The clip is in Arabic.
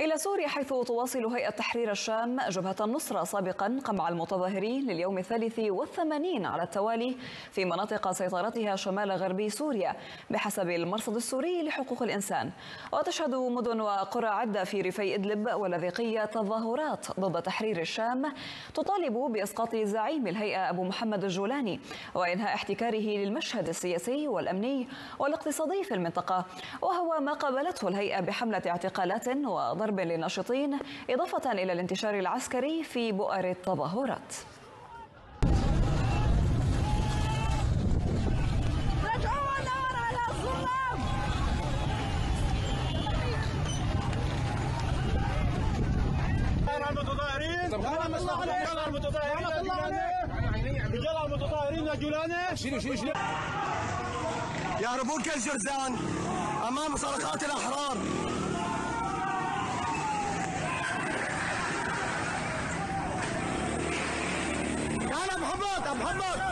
إلى سوريا حيث تواصل هيئة تحرير الشام جبهة النصرة سابقا قمع المتظاهرين لليوم الثالث والثمانين على التوالي في مناطق سيطرتها شمال غربي سوريا بحسب المرصد السوري لحقوق الإنسان. وتشهد مدن وقرى عدة في ريفي إدلب واللاذقية تظاهرات ضد تحرير الشام تطالب بإسقاط زعيم الهيئة أبو محمد الجولاني وإنهاء احتكاره للمشهد السياسي والأمني والاقتصادي في المنطقة. وهو ما قابلته الهيئة بحملة اعتقالات وضرب ضرب للناشطين إضافة إلى الانتشار العسكري في بؤر التظاهرات. يهربون كالجرذان أمام صرخات الأحرار. محمد محمد